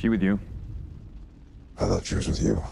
She with you? I thought she was with you.